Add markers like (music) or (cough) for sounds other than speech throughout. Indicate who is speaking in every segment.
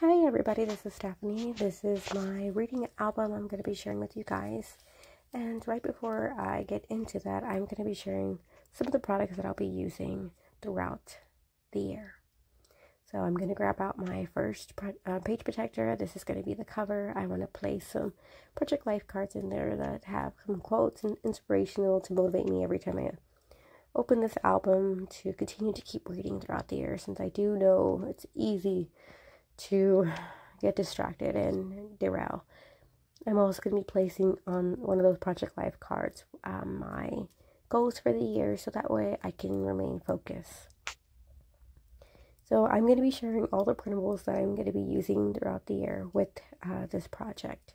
Speaker 1: Hi, everybody, this is Stephanie. This is my reading album I'm going to be sharing with you guys. And right before I get into that, I'm going to be sharing some of the products that I'll be using throughout the year. So I'm going to grab out my first uh, page protector. This is going to be the cover. I want to place some Project Life cards in there that have some quotes and inspirational to motivate me every time I open this album to continue to keep reading throughout the year since I do know it's easy to get distracted and derail. I'm also going to be placing on one of those Project Life cards um, my goals for the year so that way I can remain focused. So I'm going to be sharing all the printables that I'm going to be using throughout the year with uh, this project.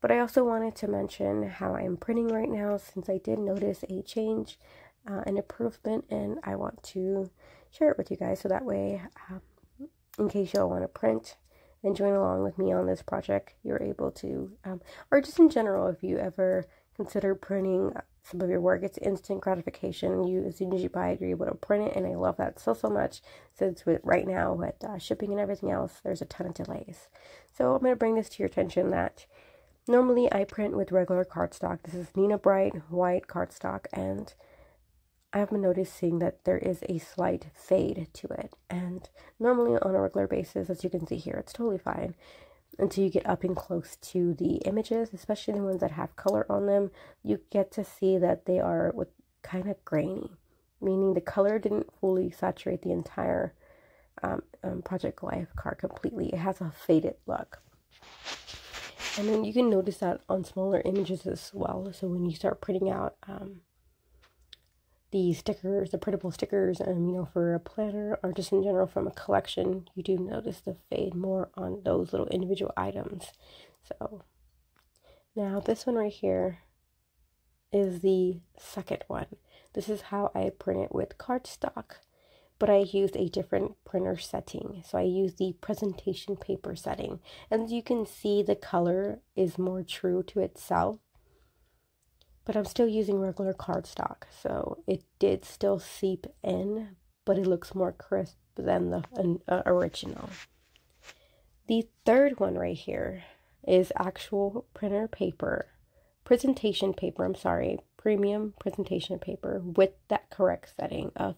Speaker 1: But I also wanted to mention how I'm printing right now since I did notice a change, uh, an improvement, and I want to share it with you guys so that way um, in case y'all want to print and join along with me on this project, you're able to, um, or just in general, if you ever consider printing some of your work, it's instant gratification. You, as soon as you buy it, you're able to print it, and I love that so so much. Since with right now with uh, shipping and everything else, there's a ton of delays. So I'm gonna bring this to your attention that normally I print with regular cardstock. This is Neenah Bright white cardstock, and I've been noticing that there is a slight fade to it. And normally on a regular basis, as you can see here, it's totally fine until you get up and close to the images, especially the ones that have color on them. You get to see that they are with kind of grainy, meaning the color didn't fully saturate the entire um, um, Project Life card completely. It has a faded look. And then you can notice that on smaller images as well. So when you start printing out um, the stickers, the printable stickers, and you know, for a planner or just in general from a collection, you do notice the fade more on those little individual items. So now this one right here is the second one. This is how I print it with cardstock, but I used a different printer setting. So I used the presentation paper setting. And you can see the color is more true to itself but I'm still using regular cardstock, so it did still seep in, but it looks more crisp than the uh, original. The third one right here is actual printer paper, presentation paper, I'm sorry, premium presentation paper with that correct setting of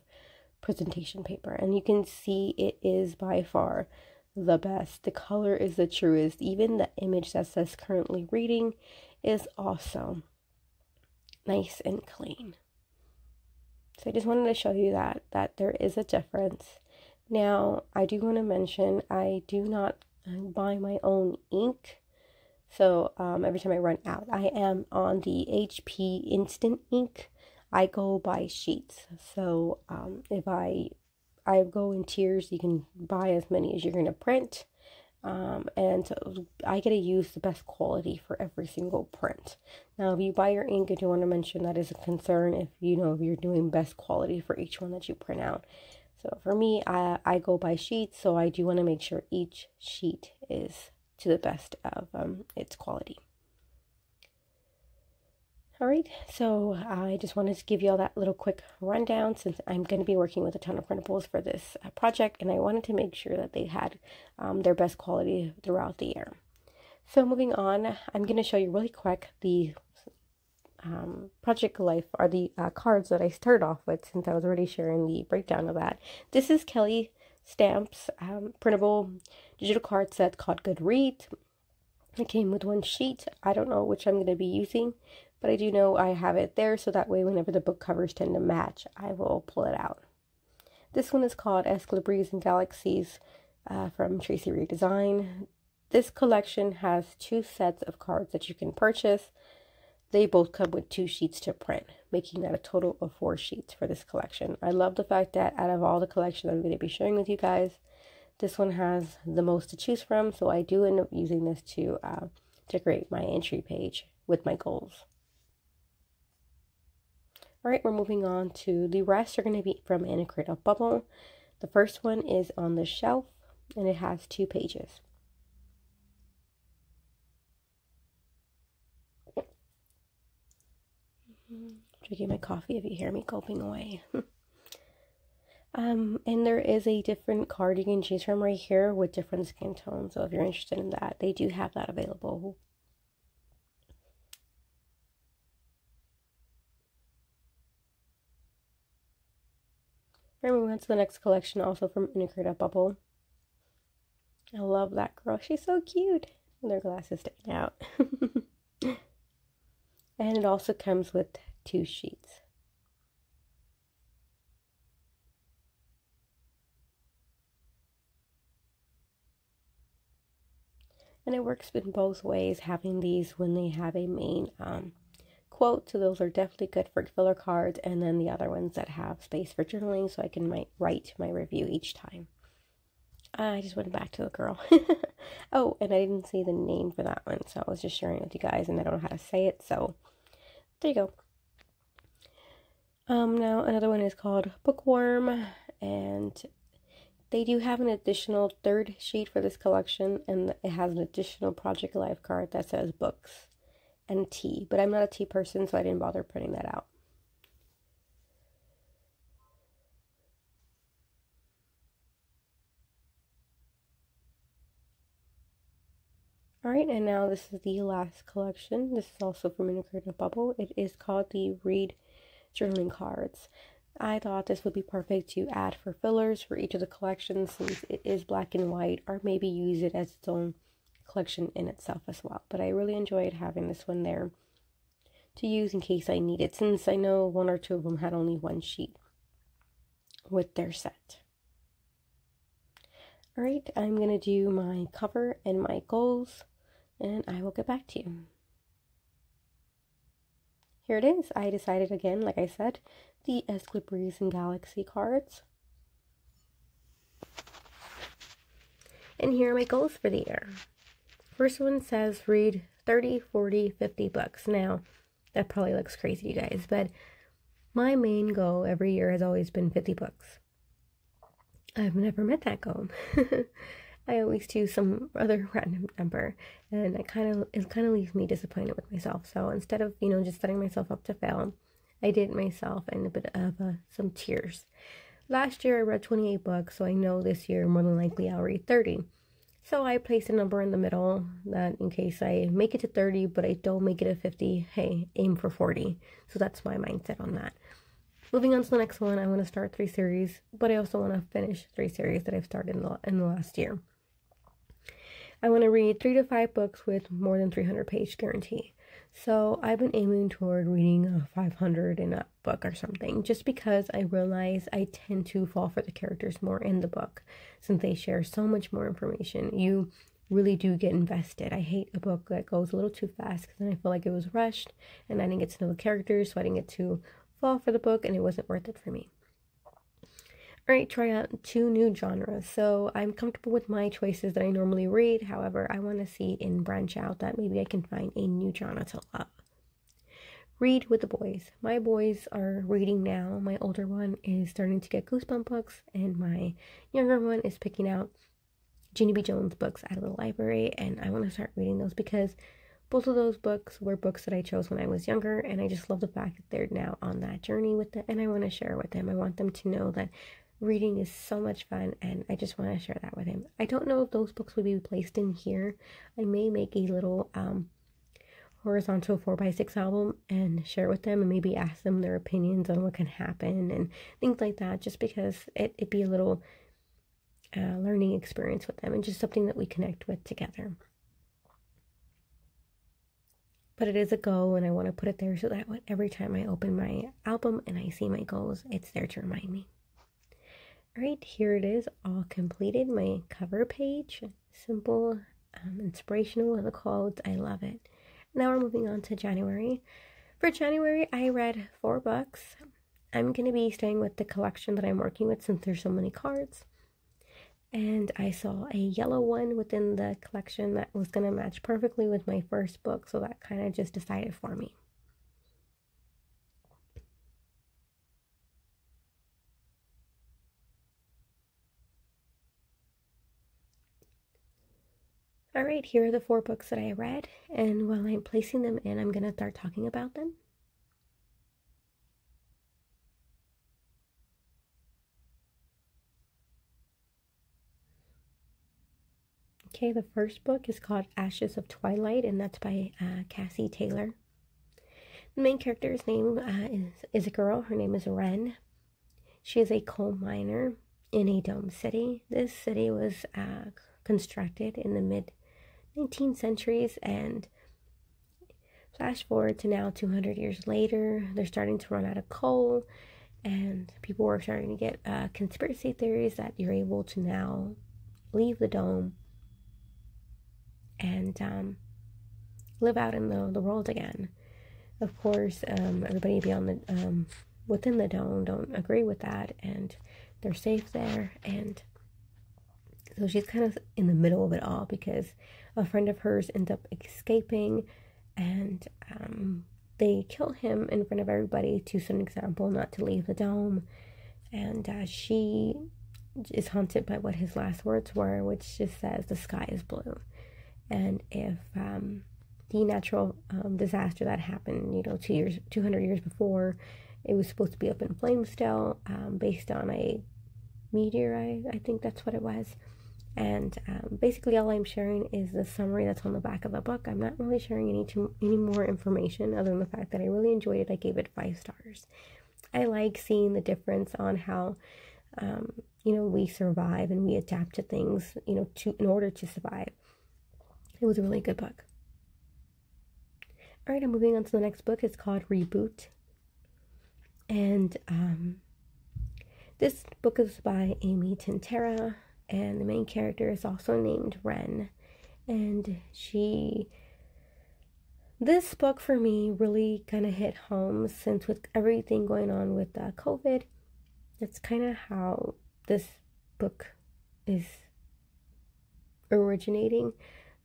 Speaker 1: presentation paper. And you can see it is by far the best. The color is the truest. Even the image that says currently reading is awesome nice and clean. So I just wanted to show you that that there is a difference. Now, I do want to mention I do not uh, buy my own ink. So um, every time I run out, I am on the HP Instant Ink. I go by sheets. So um, if I I go in tiers, you can buy as many as you're going to print. Um, and I get to use the best quality for every single print. Now, if you buy your ink, I do want to mention that is a concern if you know if you're doing best quality for each one that you print out. So for me, I, I go by sheets, so I do want to make sure each sheet is to the best of um, its quality. All right, so I just wanted to give you all that little quick rundown since I'm going to be working with a ton of printables for this uh, project, and I wanted to make sure that they had um, their best quality throughout the year. So moving on, I'm going to show you really quick the um, Project Life are the uh, cards that I started off with since I was already sharing the breakdown of that. This is Kelly Stamps um, printable digital card set called Good Read. It came with one sheet. I don't know which I'm going to be using, but I do know I have it there so that way whenever the book covers tend to match, I will pull it out. This one is called Ex Libris and Galaxies uh, from Tracy Reed Design. This collection has two sets of cards that you can purchase. They both come with two sheets to print, making that a total of four sheets for this collection. I love the fact that out of all the collections I'm going to be sharing with you guys, this one has the most to choose from, so I do end up using this to uh, decorate my entry page with my goals. All right, we're moving on to the rest are going to be from Anna Cradle Bubble. The first one is on the shelf and it has two pages. Drinking my coffee if you hear me gulping away. (laughs) Um, and there is a different card you can choose from right here with different skin tones. So if you're interested in that, they do have that available. Alright, moving on to the next collection, also from Integrate Bubble. I love that girl. She's so cute. And their glasses sticking out. (laughs) and it also comes with two sheets. And it works in both ways, having these when they have a main um, quote. So those are definitely good for filler cards. And then the other ones that have space for journaling so I can my, write my review each time. I just went back to the girl. (laughs) oh, and I didn't see the name for that one. So I was just sharing with you guys and I don't know how to say it. So there you go. Um, now another one is called Bookworm and they do have an additional third sheet for this collection and it has an additional Project Life card that says books and tea, but I'm not a tea person, so I didn't bother printing that out. Alright, and now this is the last collection. This is also from Integrated Bubble. It is called the Read Journaling Cards. I thought this would be perfect to add for fillers for each of the collections since it is black and white, or maybe use it as its own collection in itself as well. But I really enjoyed having this one there to use in case I need it, since I know one or two of them had only one sheet with their set. Alright, I'm going to do my cover and my goals, and I will get back to you. Here it is. I decided again, like I said, the Ex Libris and Galaxy cards. And here are my goals for the year. First one says read 30, 40, 50 books. Now, that probably looks crazy, you guys, but my main goal every year has always been 50 books. I've never met that goal. (laughs) I always choose some other (laughs) random number, and it kind of it kind of leaves me disappointed with myself. So instead of you know just setting myself up to fail, I did myself and a bit of uh, some tears. Last year I read 28 books, so I know this year more than likely I'll read 30. So I place a number in the middle that in case I make it to 30, but I don't make it to 50, hey, aim for 40. So that's my mindset on that. Moving on to the next one, I want to start three series, but I also want to finish three series that I've started in the, in the last year. I want to read three to five books with more than 300 page guarantee. So I've been aiming toward reading a 500 in a book or something just because I realize I tend to fall for the characters more in the book since they share so much more information. You really do get invested. I hate a book that goes a little too fast because then I feel like it was rushed and I didn't get to know the characters, so I didn't get to fall for the book and it wasn't worth it for me. Alright, try out two new genres. So I'm comfortable with my choices that I normally read. However, I want to see and branch out that maybe I can find a new genre to love. Read with the boys. My boys are reading now. My older one is starting to get Goosebump books, and my younger one is picking out Junie B. Jones books out of the library. And I want to start reading those because both of those books were books that I chose when I was younger, and I just love the fact that they're now on that journey with it, and I want to share with them. I want them to know that reading is so much fun and I just want to share that with him. I don't know if those books will be placed in here. I may make a little um horizontal 4x6 album and share with them and maybe ask them their opinions on what can happen and things like that just because it, it'd be a little uh, learning experience with them and just something that we connect with together. But it is a goal and I want to put it there so that every time I open my album and I see my goals, it's there to remind me. Alright, here it is, all completed. My cover page, simple, um, inspirational, and the quotes. I love it. Now we're moving on to January. For January, I read four books. I'm going to be staying with the collection that I'm working with since there's so many cards. And I saw a yellow one within the collection that was going to match perfectly with my first book, so that kind of just decided for me. All right, here are the four books that I read, and while I'm placing them in, I'm going to start talking about them. Okay, the first book is called Ashes of Twilight, and that's by uh, Kassy Tayler. The main character's name uh, is, is a girl. Her name is Wren. She is a coal miner in a dome city. This city was uh, constructed in the mid 19th centuries, and flash forward to now 200 years later, they're starting to run out of coal, and people were starting to get uh, conspiracy theories that you're able to now leave the dome and um, live out in the, the world again. Of course, um, everybody beyond the um, within the dome don't agree with that, and they're safe there. And so she's kind of in the middle of it all because a friend of hers ends up escaping, and um, they kill him in front of everybody to set an example not to leave the dome. And uh, she is haunted by what his last words were, which just says, The sky is blue. And if um, the natural um, disaster that happened, you know, two years, 200 years before, it was supposed to be up in flames still, um, based on a meteorite, I think that's what it was. And um, basically, all I'm sharing is the summary that's on the back of the book. I'm not really sharing any any more information other than the fact that I really enjoyed it. I gave it five stars. I like seeing the difference on how, um, you know, we survive and we adapt to things, you know, to in order to survive. It was a really good book. All right, I'm moving on to the next book. It's called Reboot. And um, this book is by Amy Tintera, and the main character is also named Wren. And she, this book for me really kind of hit home since with everything going on with uh, COVID, that's kind of how this book is originating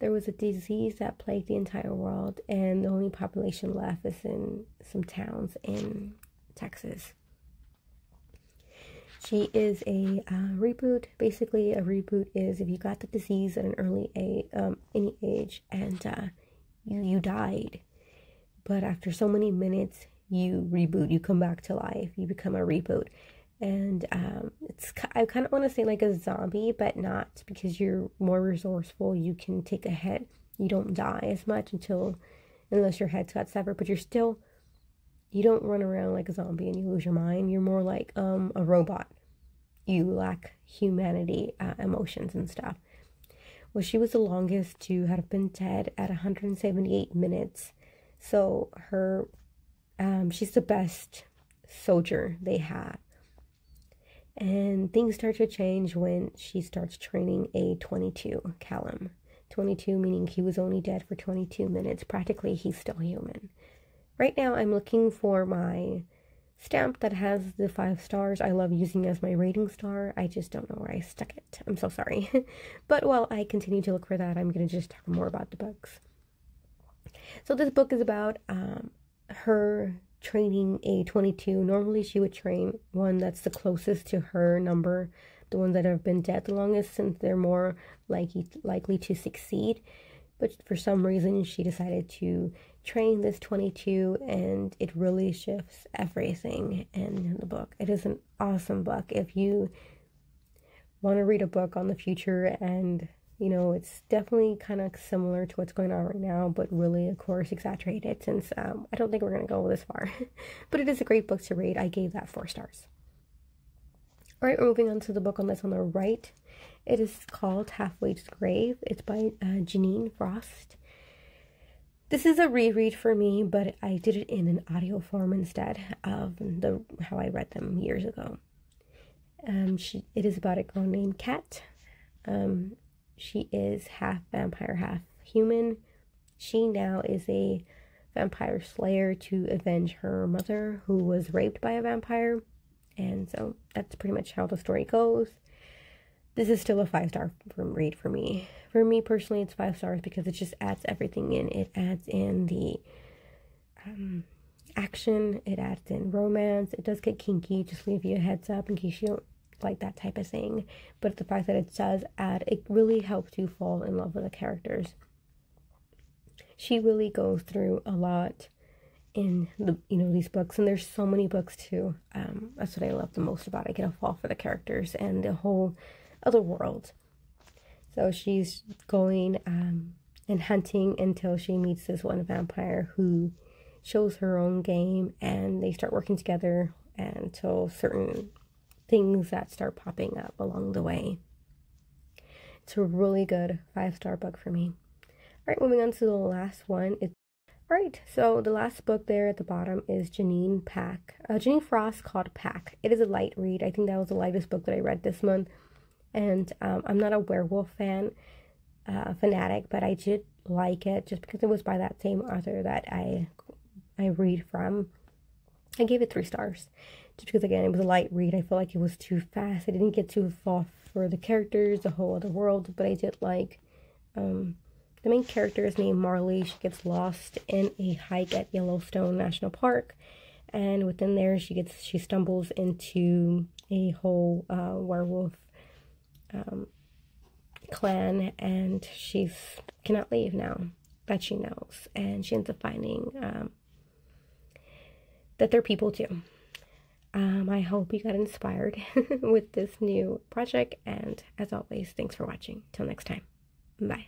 Speaker 1: there was a disease that plagued the entire world, and the only population left is in some towns in Texas. She is a uh, reboot. Basically, a reboot is if you got the disease at an early age, um, any age, and uh, you you died, but after so many minutes, you reboot. You come back to life. You become a reboot, and um, it's I kind of want to say like a zombie, but not because you're more resourceful. You can take a hit. You don't die as much until unless your head's got severed, but you're still you don't run around like a zombie and you lose your mind. You're more like um a robot. You lack humanity, uh, emotions and stuff. Well, she was the longest to have been dead at 178 minutes. So her, um, she's the best soldier they have. And things start to change when she starts training a 22 Callum. 22 meaning he was only dead for 22 minutes. Practically, he's still human. Right now, I'm looking for my stamp that has the five stars. I love using as my rating star. I just don't know where I stuck it. I'm so sorry. (laughs) but while I continue to look for that, I'm going to just talk more about the books. So, this book is about um, her training a 22. Normally, she would train one that's the closest to her number, the ones that have been dead the longest, since they're more likely likely to succeed. But for some reason, she decided to train this 22, and it really shifts everything in the book. It is an awesome book. If you want to read a book on the future and you know, it's definitely kind of similar to what's going on right now, but really, of course, exaggerated since um, I don't think we're going to go this far. (laughs) but it is a great book to read. I gave that four stars. All right, moving on to the book on this on the right. It is called Halfway to the Grave. It's by uh, Jeaniene Frost. This is a reread for me, but I did it in an audio form instead of the how I read them years ago. Um, she, it is about a girl named Kat. Um, she is half vampire, half human. She now is a vampire slayer to avenge her mother, who was raped by a vampire. And so that's pretty much how the story goes. This is still a five star from read for me. For me personally, it's five stars because it just adds everything in. It adds in the um, action, it adds in romance. It does get kinky, just leave you a heads up in case you don't like that type of thing. But the fact that it does add, it really helps you fall in love with the characters. She really goes through a lot in the you know these books and there's so many books too um that's what i love the most about it. i get a fall for the characters and the whole other world So she's going um, and hunting until she meets this one vampire who shows her own game and they start working together until certain things that start popping up along the way. It's a really good five star book for me. All right, moving on to the last one. It's all right. So the last book there at the bottom is Jeaniene Pack. Uh, Jeaniene Frost called Pack. It is a light read. I think that was the lightest book that I read this month. And um, I'm not a werewolf fan, uh, fanatic, but I did like it just because it was by that same author that I I read from. I gave it three stars just because again it was a light read. I felt like it was too fast. I didn't get too far for the characters, the whole other world, but I did like um, the main character is named Marley. She gets lost in a hike at Yellowstone National Park, and within there she gets she stumbles into a whole uh, werewolf um, clan, and she's cannot leave now that she knows, and she ends up finding um, that they're people too. Um, I hope you got inspired (laughs) with this new project, and as always, thanks for watching. Till next time, bye.